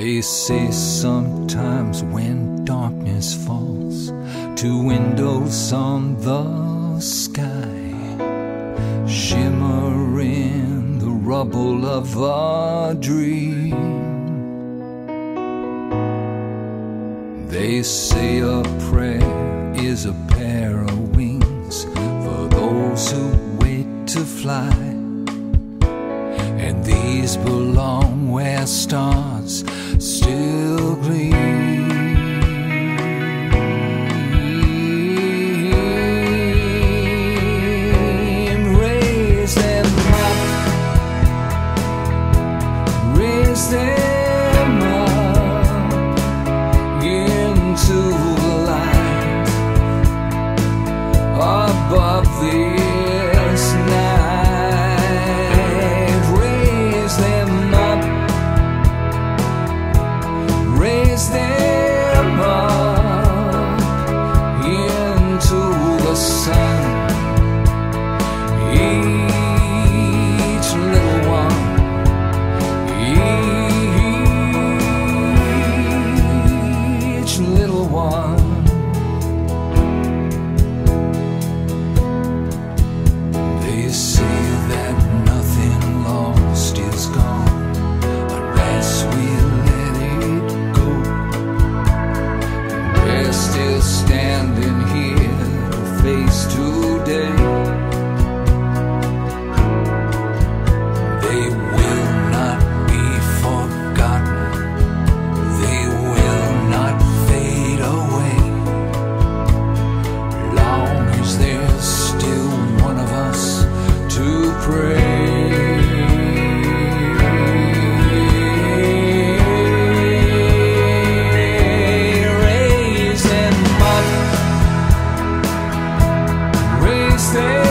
They say sometimes when darkness falls to windows on the sky, shimmer in the rubble of a dream. They say a prayer is a pair of wings for those who wait to fly. And these belong where stars still gleam. Raise them up, raise them They say that nothing lost is gone unless we let it go. We're still standing here to face. They raise